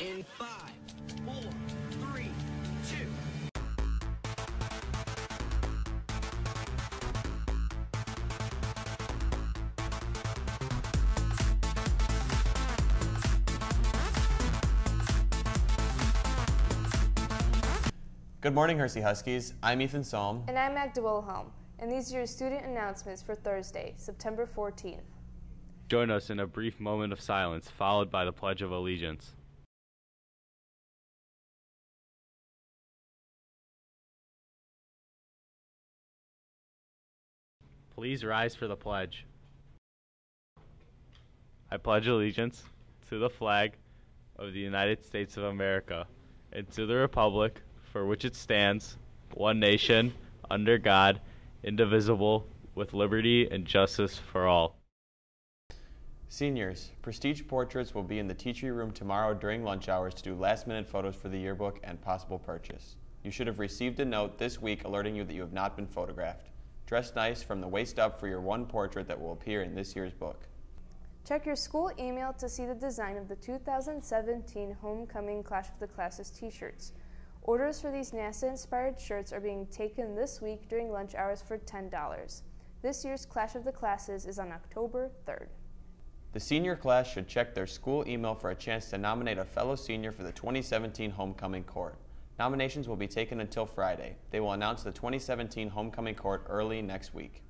In five, four, three, two. Good morning, Hersey Huskies. I'm Ethan Salm. And I'm Magda Wilhelm, and these are your student announcements for Thursday, September 14th. Join us in a brief moment of silence, followed by the Pledge of Allegiance. Please rise for the pledge. I pledge allegiance to the flag of the United States of America and to the republic for which it stands, one nation, under God, indivisible, with liberty and justice for all. Seniors, prestige portraits will be in the teachery room tomorrow during lunch hours to do last minute photos for the yearbook and possible purchase. You should have received a note this week alerting you that you have not been photographed. Dress nice from the waist up for your one portrait that will appear in this year's book. Check your school email to see the design of the 2017 Homecoming Clash of the Classes t shirts. Orders for these NASA inspired shirts are being taken this week during lunch hours for $10. This year's Clash of the Classes is on October 3rd. The senior class should check their school email for a chance to nominate a fellow senior for the 2017 Homecoming Court. Nominations will be taken until Friday. They will announce the 2017 Homecoming Court early next week.